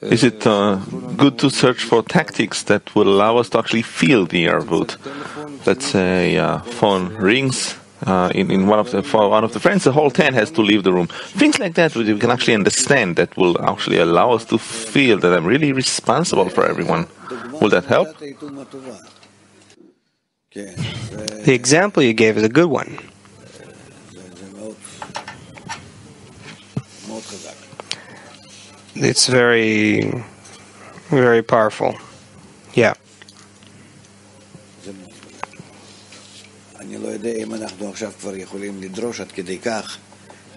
Is it uh, good to search for tactics that will allow us to actually feel the arvut? Let's say uh, phone rings. Uh, in, in one of the for one of the friends, the whole ten has to leave the room. Things like that, which we can actually understand. That will actually allow us to feel that I'm really responsible for everyone. Will that help? The example you gave is a good one It's very, very powerful. Yeah. אני לא יודע אם אנחנו עכשיו כבר יכולים לדרוש עד כדי כך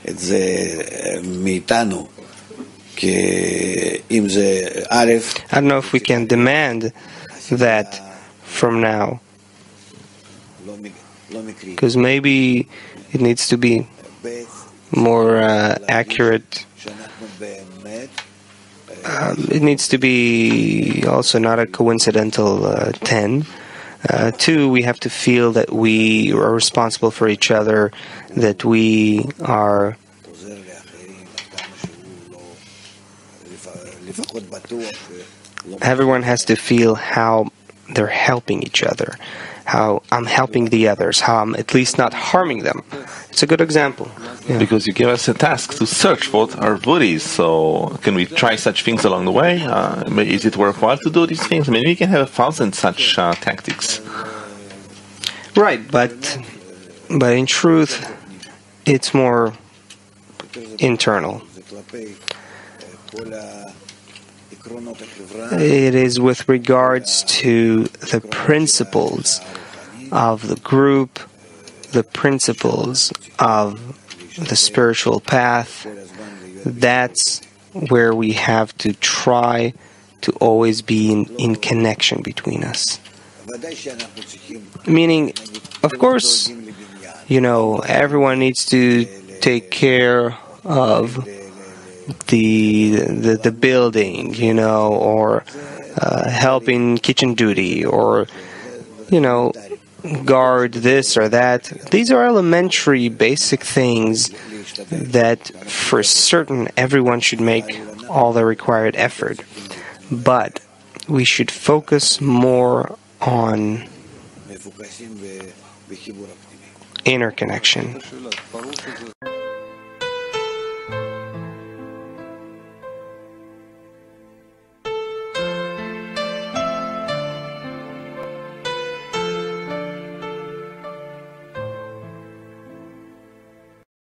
את זה מאיתנו, כי אם זה א', I don't know if we can demand that from now, because maybe it needs to be more uh, accurate. Um, it needs to be also not a coincidental uh, 10. Uh, two, we have to feel that we are responsible for each other, that we are everyone has to feel how they're helping each other, how I'm helping the others, how I'm at least not harming them. It's a good example. Yeah. Because you give us a task to search for arvut, so can we try such things along the way? Uh, is it worthwhile to do these things? Maybe we can have a thousand such uh, tactics. Right, but but in truth, it's more internal. It is with regards to the principles of the group, the principles of the spiritual path. That's where we have to try to always be in, in connection between us. Meaning, of course, you know, everyone needs to take care of the the, the building, you know, or uh, helping kitchen duty, or you know, guard this or that. These are elementary, basic things that, for certain, everyone should make all the required effort. But we should focus more on inner connection.